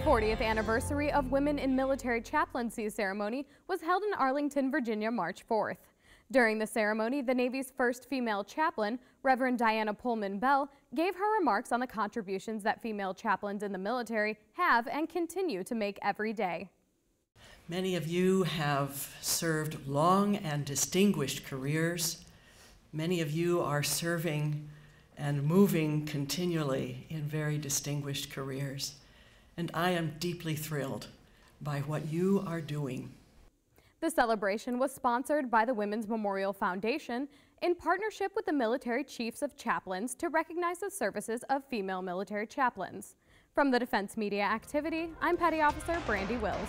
40th anniversary of Women in Military Chaplaincy ceremony was held in Arlington, Virginia, March 4th. During the ceremony, the Navy's first female chaplain, Reverend Dianna Pohlman Bell, gave her remarks on the contributions that female chaplains in the military have and continue to make every day. Many of you have served long and distinguished careers. Many of you are serving and moving continually in very distinguished careers. And I am deeply thrilled by what you are doing. The celebration was sponsored by the Women's Memorial Foundation in partnership with the Military Chiefs of Chaplains to recognize the services of female military chaplains. From the Defense Media Activity, I'm Petty Officer Brandi Wills.